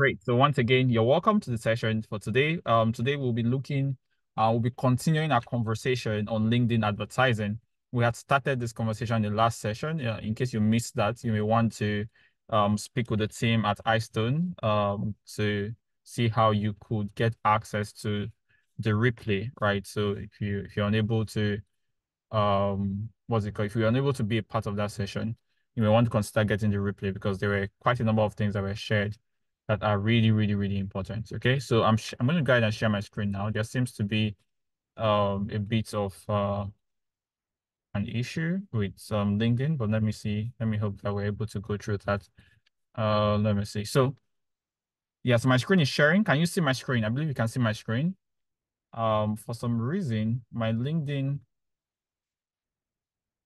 Great. So once again, you're welcome to the session for today. Um, today we'll be looking, uh, we'll be continuing our conversation on LinkedIn advertising. We had started this conversation in the last session. Uh, in case you missed that, you may want to um, speak with the team at Eystone um, to see how you could get access to the replay, right? So if you if you're unable to, um, what's it called? If you're unable to be a part of that session, you may want to consider getting the replay because there were quite a number of things that were shared that are really, really, really important. Okay, so I'm I'm going to go ahead and share my screen now. There seems to be um, a bit of uh, an issue with um, LinkedIn, but let me see. Let me hope that we're able to go through that. Uh, let me see. So, yeah, so my screen is sharing. Can you see my screen? I believe you can see my screen. Um, for some reason, my LinkedIn,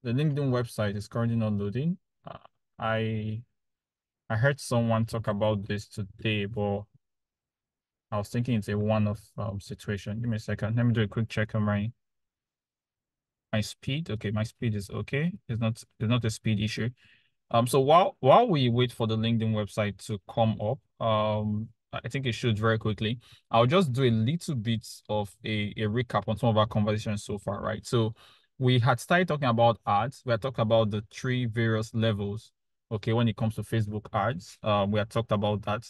the LinkedIn website is currently not loading. Uh, I I heard someone talk about this today, but I was thinking it's a one-off um, situation. Give me a second. Let me do a quick check on my my speed. Okay, my speed is okay. It's not it's not a speed issue. Um, so while while we wait for the LinkedIn website to come up, um, I think it should very quickly. I'll just do a little bit of a, a recap on some of our conversations so far, right? So we had started talking about ads. We had talked about the three various levels okay, when it comes to Facebook ads. Um, we had talked about that.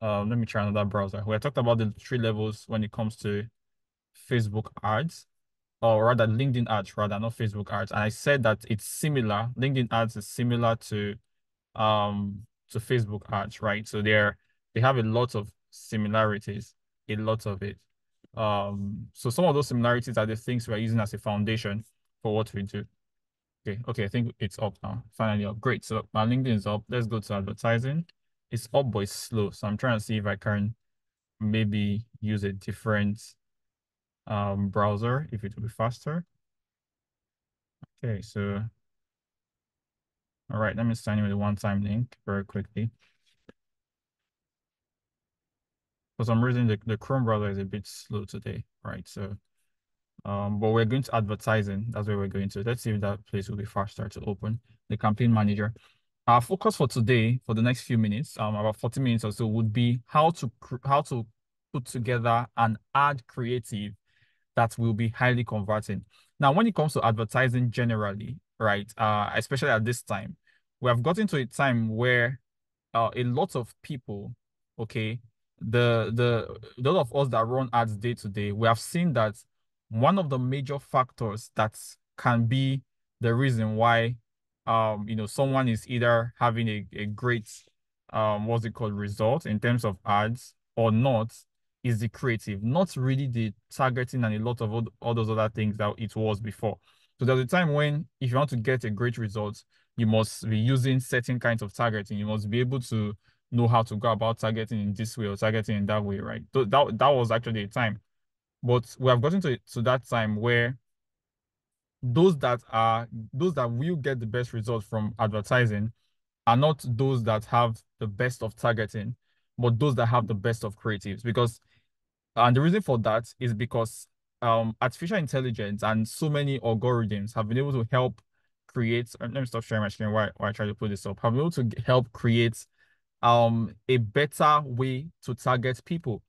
Um, let me try another browser. We had talked about the three levels when it comes to Facebook ads, or rather LinkedIn ads, rather not Facebook ads. And I said that it's similar. LinkedIn ads is similar to um to Facebook ads, right? So they're they have a lot of similarities, a lot of it. Um, so some of those similarities are the things we're using as a foundation for what we do. Okay, okay, I think it's up now. Finally up. Great. So my LinkedIn is up. Let's go to advertising. It's up, but it's slow. So I'm trying to see if I can maybe use a different um browser if it will be faster. Okay, so all right, let me sign in with a one-time link very quickly. For some reason, the, the Chrome browser is a bit slow today, right? So um, but we're going to advertising. That's where we're going to. Let's see if that place will be faster to open. The campaign manager. Our focus for today, for the next few minutes, um, about 40 minutes or so, would be how to how to put together an ad creative that will be highly converting. Now, when it comes to advertising generally, right, uh, especially at this time, we have gotten to a time where uh, a lot of people, okay, the the those of us that run ads day to day, we have seen that one of the major factors that can be the reason why um you know someone is either having a, a great um what's it called result in terms of ads or not is the creative not really the targeting and a lot of all, all those other things that it was before. So there's a time when if you want to get a great result you must be using certain kinds of targeting. You must be able to know how to go about targeting in this way or targeting in that way right? So that, that was actually a time but we have gotten to, to that time where those that are those that will get the best results from advertising are not those that have the best of targeting, but those that have the best of creatives. Because and the reason for that is because um, artificial intelligence and so many algorithms have been able to help create. Let me stop sharing my screen while, while I try to put this up. Have been able to help create um a better way to target people.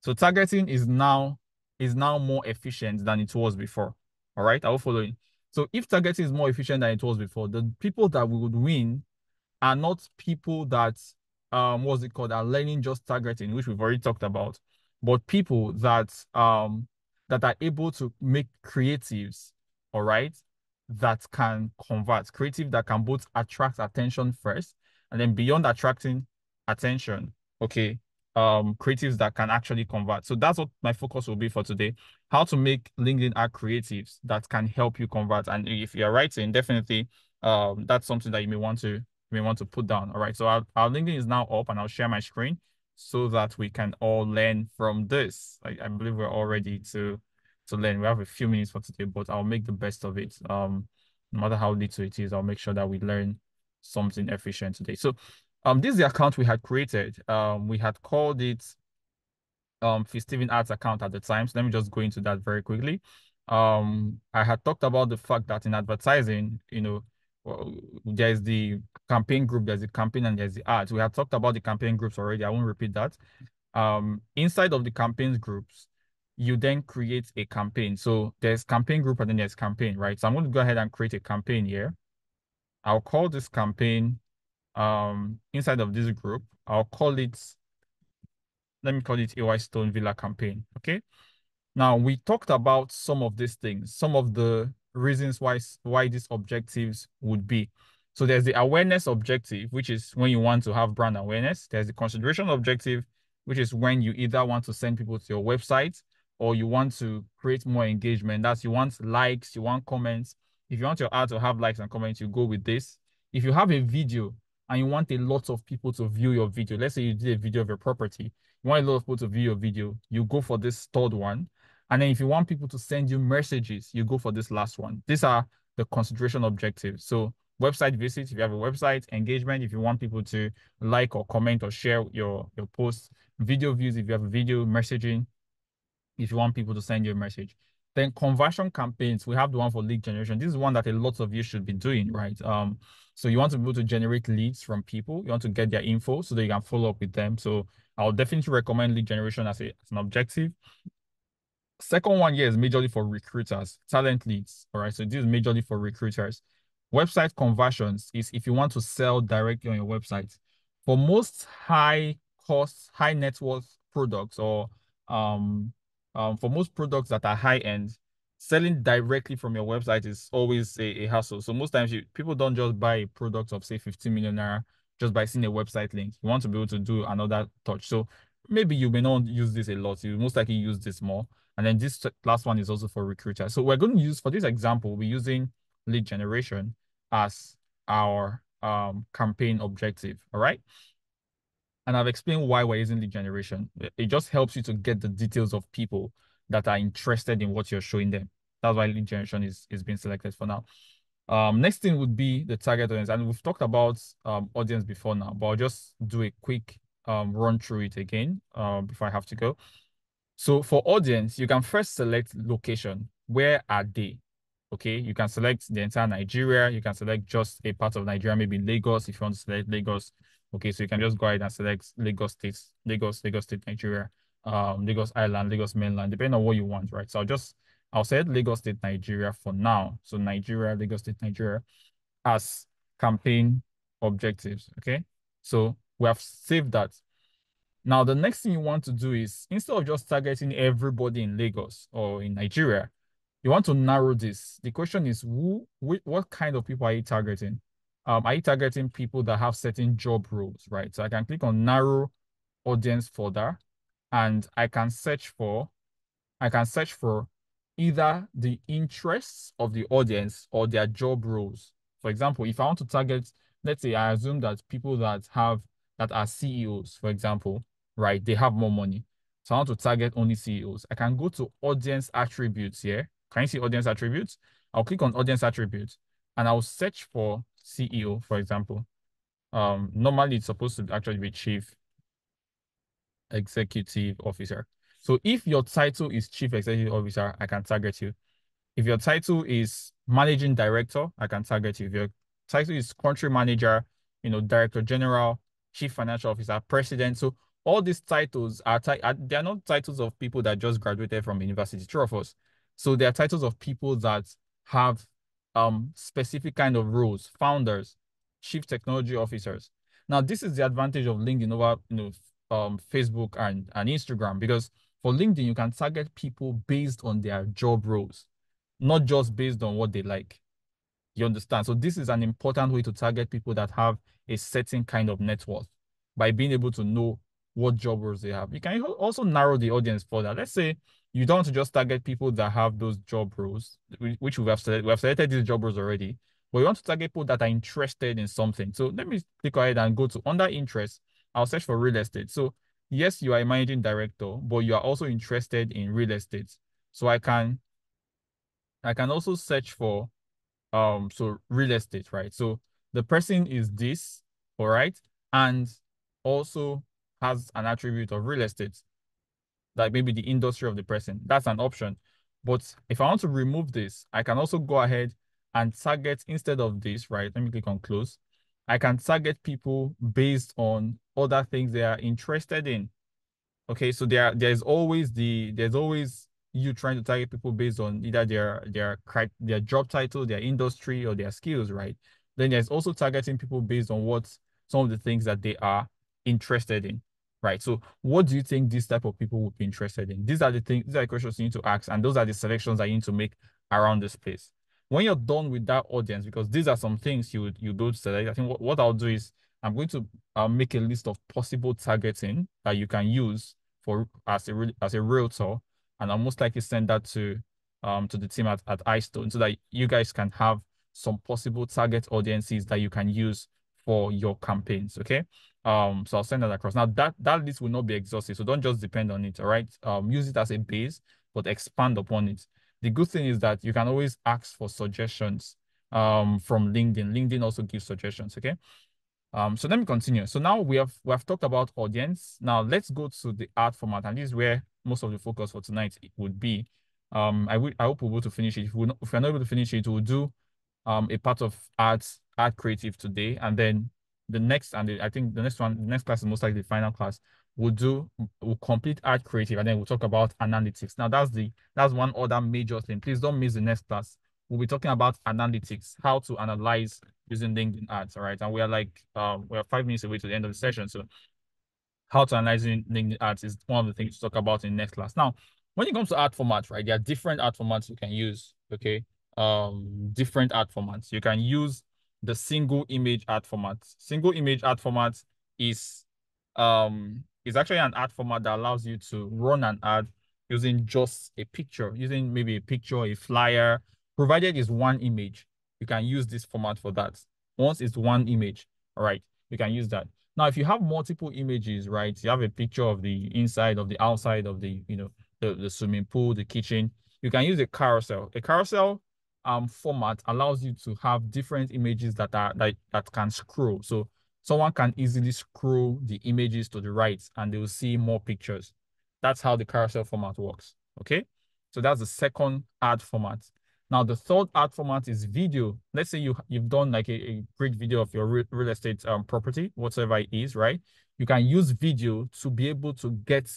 So targeting is now is now more efficient than it was before. All right, I will follow you. So if targeting is more efficient than it was before, the people that we would win are not people that um what's it called are learning just targeting, which we've already talked about, but people that um that are able to make creatives, all right, that can convert, creative that can both attract attention first, and then beyond attracting attention, okay, um creatives that can actually convert. So that's what my focus will be for today. How to make LinkedIn ad creatives that can help you convert. And if you're writing, definitely um that's something that you may want to may want to put down. All right. So our, our LinkedIn is now up and I'll share my screen so that we can all learn from this. I, I believe we're all ready to to learn. We have a few minutes for today, but I'll make the best of it. Um, no matter how little it is, I'll make sure that we learn something efficient today. So um, this is the account we had created. Um, we had called it um Steven Ads account at the time. So let me just go into that very quickly. Um, I had talked about the fact that in advertising, you know, well, there's the campaign group, there's the campaign, and there's the ads. We have talked about the campaign groups already. I won't repeat that. Um, inside of the campaigns groups, you then create a campaign. So there's campaign group and then there's campaign, right? So I'm going to go ahead and create a campaign here. I'll call this campaign um inside of this group. I'll call it, let me call it Eystone Villa campaign. Okay. Now we talked about some of these things, some of the reasons why why these objectives would be. So there's the awareness objective, which is when you want to have brand awareness. There's the consideration objective, which is when you either want to send people to your website or you want to create more engagement. That's you want likes, you want comments. If you want your ad to have likes and comments, you go with this. If you have a video and you want a lot of people to view your video, let's say you did a video of your property, you want a lot of people to view your video, you go for this third one. And then if you want people to send you messages, you go for this last one. These are the consideration objectives. So website visits, if you have a website, engagement, if you want people to like or comment or share your, your posts, video views, if you have a video, messaging, if you want people to send you a message. Then conversion campaigns, we have the one for lead generation. This is one that a lot of you should be doing, right? Um, so you want to be able to generate leads from people. You want to get their info so that you can follow up with them. So I'll definitely recommend lead generation as, a, as an objective. Second one here is majorly for recruiters, talent leads. All right. So this is majorly for recruiters. Website conversions is if you want to sell directly on your website. For most high cost, high net worth products or um, um, for most products that are high end, selling directly from your website is always a, a hassle. So most times you, people don't just buy a product of say 15 million naira just by seeing a website link. You want to be able to do another touch. So maybe you may not use this a lot. You most likely use this more. And then this last one is also for recruiters. So we're going to use, for this example, we're using lead generation as our um, campaign objective, all right? And I've explained why we're using lead generation. It just helps you to get the details of people that are interested in what you're showing them. That's why lead generation is, is being selected for now. Um, next thing would be the target audience. And we've talked about um, audience before now, but I'll just do a quick um, run through it again uh, before I have to go. So for audience, you can first select location. Where are they? Okay, you can select the entire Nigeria. You can select just a part of Nigeria, maybe Lagos if you want to select Lagos. Okay, so you can just go ahead and select Lagos State, Lagos, Lagos State, Nigeria, um, Lagos Island, Lagos mainland, depending on what you want, right? So I'll just, I'll set Lagos State, Nigeria for now. So Nigeria, Lagos State, Nigeria as campaign objectives, okay? So we have saved that. Now, the next thing you want to do is instead of just targeting everybody in Lagos or in Nigeria, you want to narrow this. The question is, who, what kind of people are you targeting? Um, are you targeting people that have certain job roles, right? So I can click on narrow audience folder and I can search for, I can search for either the interests of the audience or their job roles. For example, if I want to target, let's say I assume that people that have, that are CEOs, for example, right? They have more money. So I want to target only CEOs. I can go to audience attributes here. Can you see audience attributes? I'll click on audience attributes and I'll search for CEO, for example. Um, normally it's supposed to actually be chief executive officer. So if your title is chief executive officer, I can target you. If your title is managing director, I can target you. If your title is country manager, you know, director general, chief financial officer, president. So all these titles are, are they're not titles of people that just graduated from university, true of us. So they're titles of people that have um specific kind of roles, founders, chief technology officers. Now, this is the advantage of LinkedIn over you know um Facebook and, and Instagram because for LinkedIn, you can target people based on their job roles, not just based on what they like. You understand? So this is an important way to target people that have a certain kind of net worth by being able to know what job roles they have. You can also narrow the audience further. Let's say you don't want to just target people that have those job roles, which we have selected. We have selected these job roles already, but we want to target people that are interested in something. So let me click ahead and go to under interest. I'll search for real estate. So yes, you are a managing director, but you are also interested in real estate. So I can, I can also search for, um, so real estate, right? So the person is this, all right, and also has an attribute of real estate, like maybe the industry of the person. That's an option. But if I want to remove this, I can also go ahead and target instead of this, right? Let me click on close. I can target people based on other things they are interested in. Okay, so there there's always the there's always you trying to target people based on either their their their job title, their industry, or their skills, right? Then there's also targeting people based on what some of the things that they are interested in, right? So what do you think this type of people would be interested in? These are the things, these are the questions you need to ask, and those are the selections that you need to make around this space. When you're done with that audience, because these are some things you you go to select, I think what, what I'll do is I'm going to make a list of possible targeting that you can use for as a as a realtor, and I'll most likely send that to um to the team at, at Eystone so that you guys can have some possible target audiences that you can use for your campaigns. Okay. Um, so I'll send that across. Now that that list will not be exhaustive, so don't just depend on it. All right. Um, use it as a base, but expand upon it. The good thing is that you can always ask for suggestions um from LinkedIn. LinkedIn also gives suggestions. Okay. Um, so let me continue. So now we have we have talked about audience. Now let's go to the ad format, and this is where most of the focus for tonight would be. Um, I will I hope we're able to finish it. If, we not, if we're not able to finish it, we'll do um a part of ads ad creative today, and then the next and the, I think the next one, the next class is most likely the final class. We'll do we'll complete ad creative, and then we'll talk about analytics. Now that's the that's one other major thing. Please don't miss the next class. We'll be talking about analytics, how to analyze using LinkedIn ads. All right, and we are like um we are five minutes away to the end of the session, so how to analyze LinkedIn ads is one of the things to talk about in next class. Now, when it comes to ad formats, right, there are different ad formats you can use. Okay, um, different ad formats. You can use the single image ad format. Single image ad format is um is actually an ad format that allows you to run an ad using just a picture, using maybe a picture, a flyer, provided is one image. You can use this format for that. Once it's one image, all right, you can use that. Now, if you have multiple images, right, you have a picture of the inside, of the outside of the, you know, the, the swimming pool, the kitchen, you can use a carousel. A carousel um format allows you to have different images that are that, that can scroll. So someone can easily scroll the images to the right and they will see more pictures. That's how the carousel format works. Okay. So that's the second ad format. Now, the third ad format is video. Let's say you, you've done like a, a great video of your real, real estate um, property, whatever it is, right? You can use video to be able to get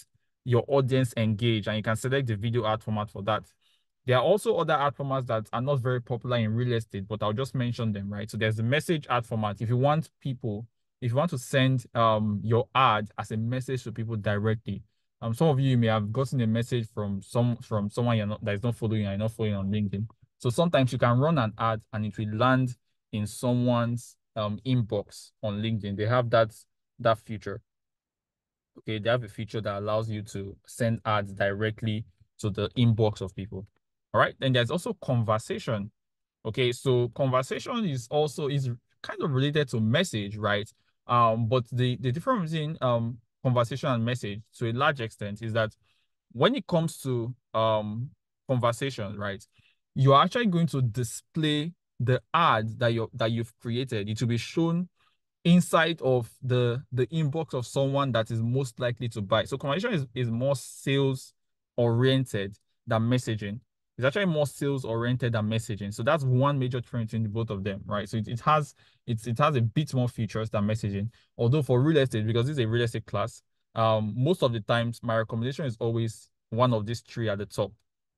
your audience engaged and you can select the video ad format for that. There are also other ad formats that are not very popular in real estate, but I'll just mention them, right? So there's the message ad format. If you want people, if you want to send um, your ad as a message to people directly, um, some of you may have gotten a message from some from someone you're not that is not following and not following on LinkedIn. So sometimes you can run an ad and it will land in someone's um, inbox on LinkedIn. They have that that feature. Okay, they have a feature that allows you to send ads directly to the inbox of people. All right. Then there's also conversation. Okay. So conversation is also is kind of related to message, right? Um, but the, the difference in um conversation and message to a large extent is that when it comes to um conversation, right, you're actually going to display the ad that you that you've created. It will be shown inside of the the inbox of someone that is most likely to buy. So conversation is, is more sales oriented than messaging. It's actually more sales oriented than messaging. So that's one major difference in both of them, right? So it, it has it's it has a bit more features than messaging. Although for real estate, because this is a real estate class, um, most of the times my recommendation is always one of these three at the top,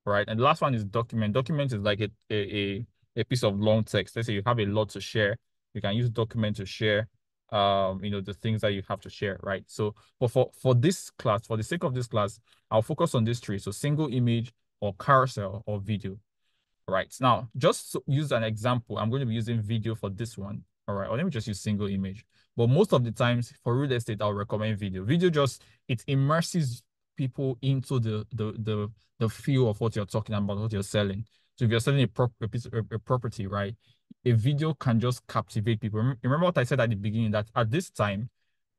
right? And the last one is document. Document is like a a, a piece of long text. Let's say you have a lot to share. You can use document to share um you know the things that you have to share right so but for for this class for the sake of this class i'll focus on these three so single image or carousel or video. right? Now, just to use an example, I'm going to be using video for this one. All right, or let me just use single image. But most of the times for real estate, I'll recommend video. Video just it immerses people into the the the the feel of what you're talking about, what you're selling. So if you're selling a, prop, a, piece, a, a property, right, a video can just captivate people. Remember what I said at the beginning that at this time,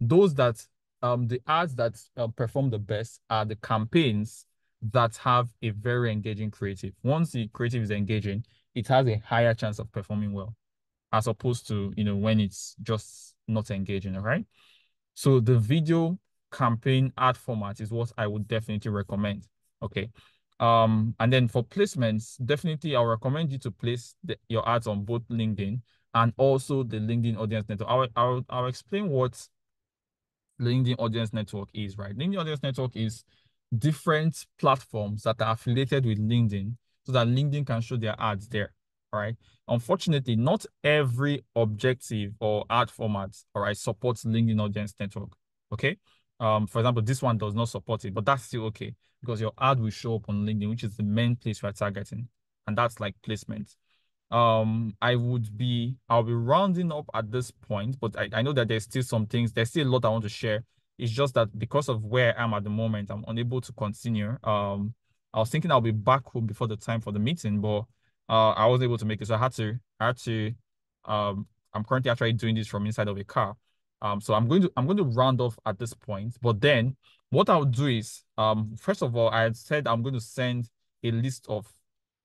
those that um the ads that uh, perform the best are the campaigns that have a very engaging creative. Once the creative is engaging, it has a higher chance of performing well, as opposed to you know when it's just not engaging. All right. So the video campaign ad format is what I would definitely recommend. Okay. Um, and then for placements, definitely I'll recommend you to place the, your ads on both LinkedIn and also the LinkedIn Audience Network. I'll, I'll, I'll explain what LinkedIn Audience Network is, right? LinkedIn Audience Network is different platforms that are affiliated with LinkedIn so that LinkedIn can show their ads there, right? Unfortunately, not every objective or ad format, all right, supports LinkedIn Audience Network, okay? Um, for example, this one does not support it, but that's still okay because your ad will show up on LinkedIn, which is the main place we're targeting, and that's like placement um i would be i'll be rounding up at this point but I, I know that there's still some things there's still a lot i want to share it's just that because of where i'm at the moment i'm unable to continue um i was thinking i'll be back home before the time for the meeting but uh i was able to make it so i had to i had to um i'm currently actually doing this from inside of a car um so i'm going to i'm going to round off at this point but then what i'll do is um first of all i had said i'm going to send a list of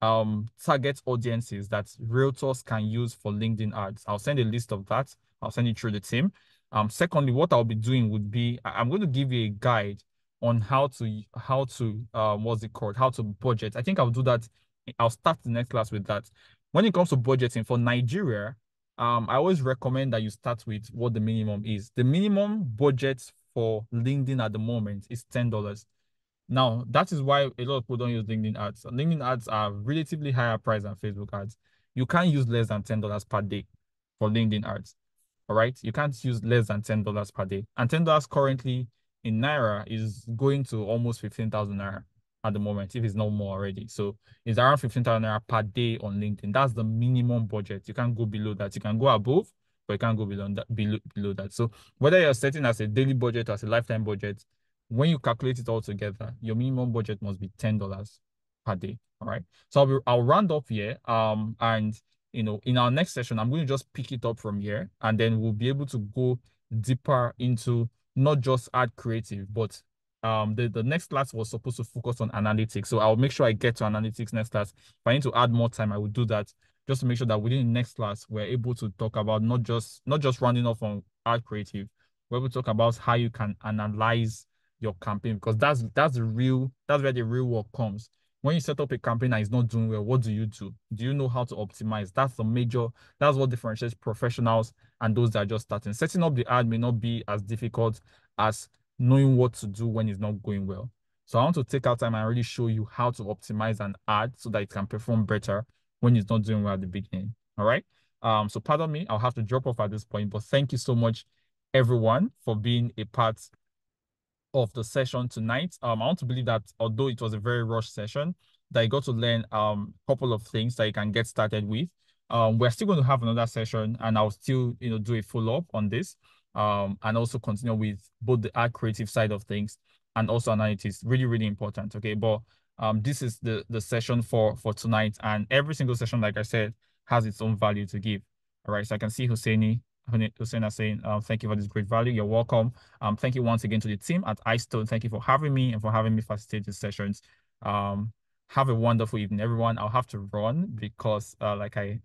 um, target audiences that realtors can use for LinkedIn ads. I'll send a list of that. I'll send it through the team. Um, secondly, what I'll be doing would be I'm going to give you a guide on how to how to um what's it called how to budget. I think I'll do that. I'll start the next class with that. When it comes to budgeting for Nigeria, um, I always recommend that you start with what the minimum is. The minimum budget for LinkedIn at the moment is ten dollars. Now, that is why a lot of people don't use LinkedIn ads. LinkedIn ads are relatively higher price than Facebook ads. You can't use less than $10 per day for LinkedIn ads. All right. You can't use less than $10 per day. And $10 currently in Naira is going to almost 15,000 Naira at the moment, if it's not more already. So it's around 15,000 Naira per day on LinkedIn. That's the minimum budget. You can't go below that. You can go above, but you can't go below that. Below, below that. So whether you're setting as a daily budget as a lifetime budget, when you calculate it all together, your minimum budget must be ten dollars per day. All right. So I'll be, I'll round up here. Um, and you know, in our next session, I'm going to just pick it up from here, and then we'll be able to go deeper into not just ad creative, but um, the, the next class was supposed to focus on analytics. So I'll make sure I get to analytics next class. If I need to add more time, I will do that just to make sure that within the next class, we're able to talk about not just not just rounding off on ad creative, we're able to talk about how you can analyze your campaign because that's that's the real that's where the real work comes. When you set up a campaign that is not doing well, what do you do? Do you know how to optimize? That's the major, that's what differentiates professionals and those that are just starting. Setting up the ad may not be as difficult as knowing what to do when it's not going well. So I want to take out time and really show you how to optimize an ad so that it can perform better when it's not doing well at the beginning. All right. Um, so pardon me, I'll have to drop off at this point, but thank you so much, everyone, for being a part of the session tonight. Um, I want to believe that although it was a very rushed session, that you got to learn um a couple of things that you can get started with. Um, we're still going to have another session, and I'll still you know do a follow up on this. Um, and also continue with both the ad creative side of things and also analytics. Really, really important. Okay, but um, this is the the session for for tonight, and every single session, like I said, has its own value to give. All right, so I can see Husseini Hussein saying, uh, thank you for this great value. You're welcome. Um, thank you once again to the team at Eystone. Thank you for having me and for having me facilitate these sessions. Um, have a wonderful evening, everyone. I'll have to run because, uh, like I